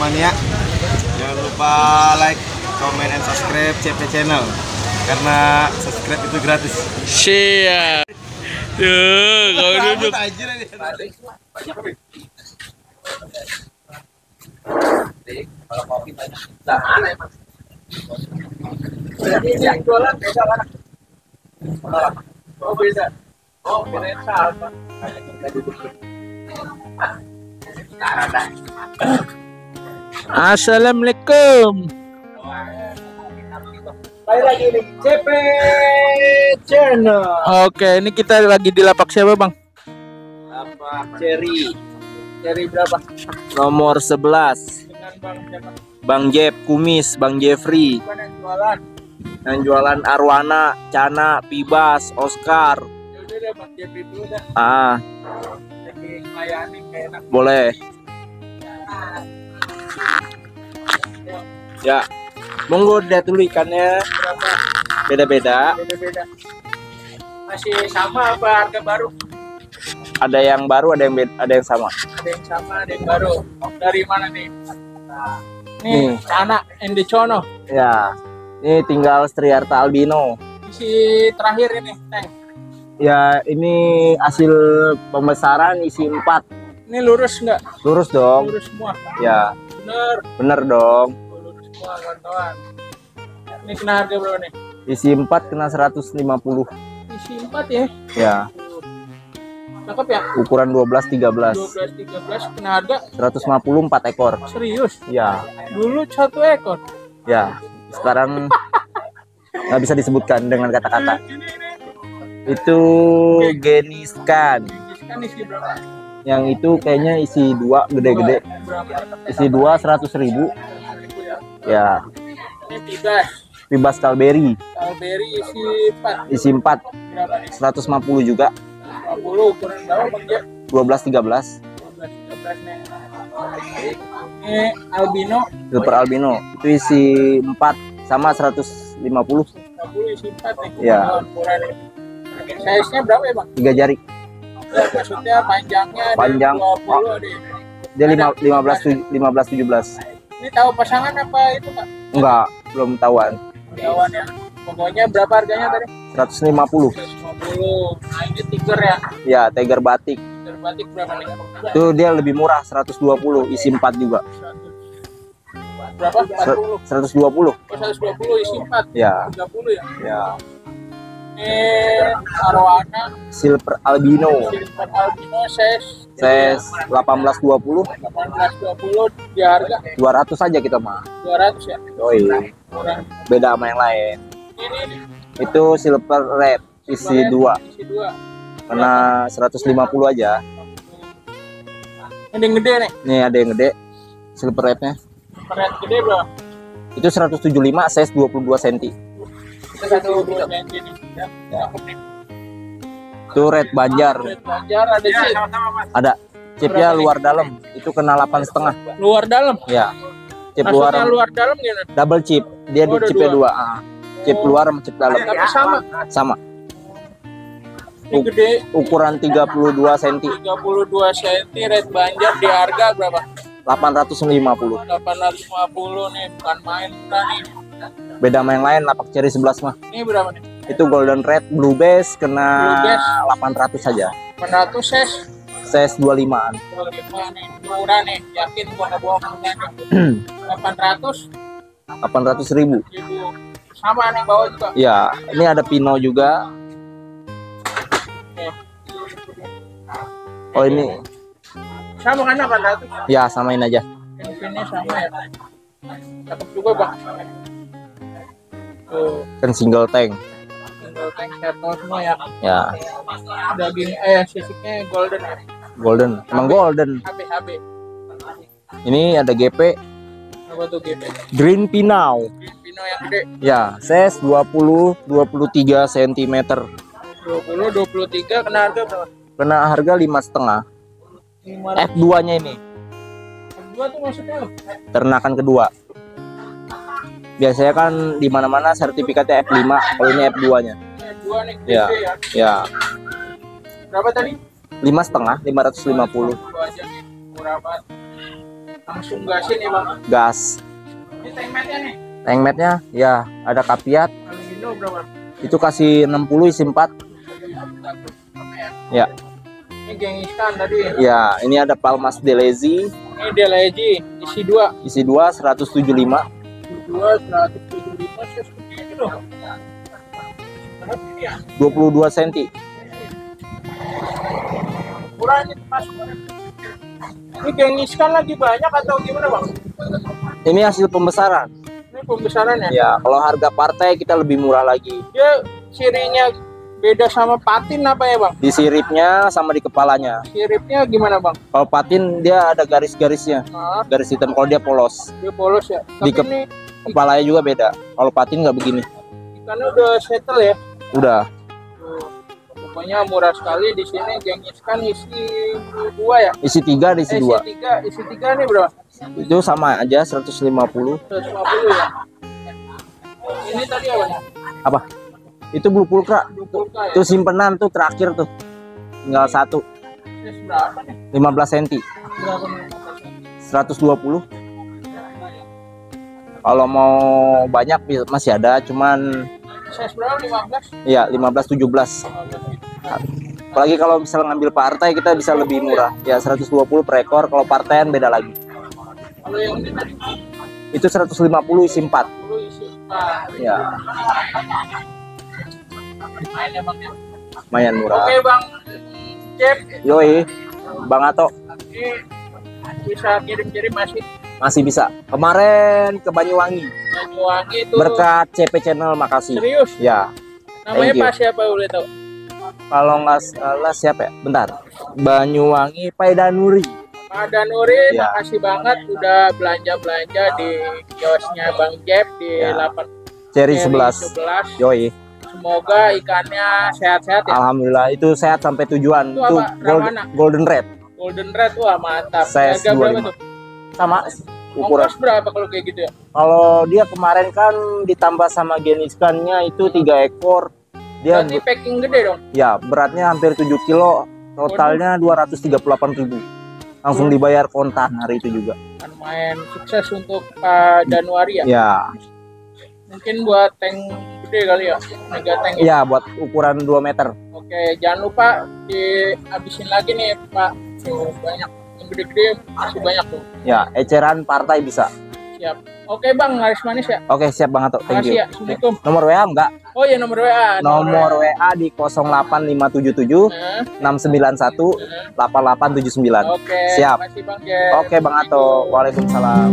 Mania. Jangan lupa like, comment, and subscribe CP Channel karena subscribe itu gratis. Siap. Tuh, kau duduk. Kalau kopi banyak. Nah, mana emang? Yang jualan beda? Oh beda. Oh beda sama. Assalamualaikum. Kembali lagi di CP Channel. Oke, ini kita lagi di lapak siapa, Bang? Apa? Cherry. Dari berapa? Nomor 11. Dengan Bang siapa? Bang Jeb Kumis, Bang Jeffrey. Bukan yang jualan. Yang jualan Arwana, Cana, Pibas, Oscar. Udah deh, Bang Jeffrey dulu dah. Ah, Lagi melayani kayak enak. boleh. Ya. Monggo lihat dulu ikannya beda-beda. Masih sama apa harga baru? Ada yang baru, ada yang beda, ada yang sama. Ada yang sama, ada yang baru. Dari mana nih? Nih. Nih, Cana Endicono. Ya. Ini tinggal Striarta albino. Isi terakhir ini, Teng. Ya, ini hasil pembesaran isi 4. Ini lurus nggak? Lurus dong. Lurus semua. Ya, Bener. bener dong. Lurus semua kawan-kawan. Ini kena harga berapa nih? Isi 4 kena 150. Isi 4 ya. Ya, Cakep ya? ukuran 12 13. 12 13 kena harga 150 4 ekor. serius. Ya, Dulu satu ekor. ya. Sekarang nggak bisa disebutkan dengan kata-kata. Itu geniskan. Kan? Yang itu kayaknya isi dua gede-gede. Isi dua 100 ribu. Ya, bebas. Calberi isi 4 isi 4 berapa nih? 150 juga. 50 ukuran berapa Bang Jep? 12 13 12 13 nih. Ini albino Super albino itu isi 4 sama 150 50 isi 4 nih. Ukuran ini. Size-nya berapa ya, Bang? tiga jari Ya, maksudnya panjangnya Panjang. 20 ada. Dia lima- 15 tu- 15 17 Ini tahu pasangan apa itu, Kak? enggak belum tahuan Kawan ya. Pokoknya berapa harganya tadi? 150 150. Nah, ini tiger ya. ya tiger batik Tiger batik berapa nih? itu dia lebih murah 120 isi 4 juga Berapa? 40. 120 Oh, 120 isi 4. ya 30 ya. ya arwana silver albino. Silver albino ses. 18 20 1820 di harga. 200 saja kita mah 200 ya. Kurang. beda sama yang lain. Ini itu silver red isi 2 Isi 2. kena 150 aja. Ini yang gede nih. nih ada yang gede. Silver rednya. Red gede berapa? itu 175 size 22 cm satu. Ya. Nih. itu red banjar Red Banjar ada chip. ada chipnya luar dalam itu kena 8 setengah Luar dalam. ya chip luar luar dalam gimana? double chip dia Oh, ada chipnya dua. dua ah. chip luar sama chip dalam Tapi sama. sama Ini gede ukuran 32 cm 32 cm red banjar di harga berapa? 850 850 nih bukan main murah nih. Beda sama yang lain lapak cherry 11 mah Ini berapa nih? itu golden red blue base kena Blue 800 saja 800 ses. size 25an 25 nih murah nih yakin gua nggak bohong enggak nih. 800 800 ribu sama nih bawah juga. ya ini ada pino juga oh ini Sama kan 800? ya samain aja Ini sama ya. Cakep juga bang. Tuh, kan single tank tinggal tank turtle semua ya. ya Daging eh sisiknya golden ya. golden emang golden HB HB. ini ada GP Apa tuh GP? green pinau Green Pino yang gede. ya size 20 23 cm 20 23 kena harga berapa? kena harga lima setengah 500. F2 nya ini Dua tuh maksudnya ternakan kedua biasanya kan di mana mana sertifikatnya F5 kalau ini F2 nya Eh, Dua nih gede Ya. ya. Berapa tadi? lima setengah 550 Dua aja nih. Murah banget. Langsung gasin ya bang. gas. Ini tank matnya nih. Tank matnya ya ada kapiat itu kasih 60 isi 4. Ya. Ini geng ikan tadi. Ya, ini ada Palmas Delezi Ini Deleji isi dua. isi 2 175. 22 cm. Ini ikan lagi banyak atau gimana bang? Ini hasil pembesaran. Ini pembesaran ya? Ya, kalau harga partai kita lebih murah lagi. Dia cirinya beda sama patin apa ya bang? Di siripnya sama di kepalanya. Siripnya gimana bang? Kalau patin dia ada garis-garisnya, Nah, garis hitam. Kalau dia polos, dia polos ya. Tapi Di ini kepalanya juga beda. Kalau patin nggak begini. ikannya udah settle ya. Udah. Tuh, Pokoknya murah sekali di sini geng ikan isi dua ya. Isi tiga, Eh, isi dua. Isi tiga, isi tiga nih berapa? Itu sama aja 150. 150 ya. Ini tadi apa? Apa? Itu blue pulkra. 20 ya. Itu simpenan tuh terakhir tuh. Tinggal satu, Ini berapa nih? 15 cm, Berapa nih? 120. Kalau mau banyak masih ada, cuman berapa? 15? ya 15 17. Apalagi kalau misalnya ngambil partai kita bisa lebih murah. Ya 120 per ekor, kalau partaian beda lagi. Itu 150 isi 4. 10 isi 4. Ya, emang ya. lumayan murah. Oke bang, Cep, Yoi, Bang Ato bisa kirim-kirim masih masih bisa. Kemarin ke Banyuwangi Banyuwangi itu berkat CP Channel makasih. serius. Ya, Namanya. Pak siapa boleh tahu? kalau nggak salah siapa ya? Bentar. Banyuwangi Paidanuri. Pak Danuri, Ya. makasih banget udah belanja-belanja di kiosnya Bang Jeb di Ya. 8 Seri seri 11. 11. Yoi. Semoga ikannya sehat-sehat ya. Alhamdulillah itu sehat sampai tujuan. Itu Itu apa? golden, red. Golden Red wah mantap. Harga berapa 25. tuh? Sama ukuran. Ongkos berapa kalau kayak gitu ya? Kalau dia kemarin kan ditambah sama geniskannya itu tiga ekor. Dia Berarti packing gede dong. ya beratnya hampir 7 kilo. Totalnya 238 ribu. Langsung dibayar kontan hari itu juga. Kan main sukses untuk Pak Januari ya. Ya, Mungkin buat tank gede kali ya. Mega tank. ya. ya buat ukuran 2 meter. Oke, jangan lupa dihabisin lagi nih Pak. Tuh, banyak yang gede-gede masih banyak tuh. Ya, eceran partai bisa. Siap. Oke Bang, laris manis ya. Oke, siap Bang Ato. Thank Makasih you. ya. Assalamualaikum. Nomor WA enggak? Oh ya nomor WA. Nomor WA di 08577 Nah, 691 nah. 8879. Oke. Siap. Makasih Bang Jeb. Oke Bang Ato. Waalaikumsalam.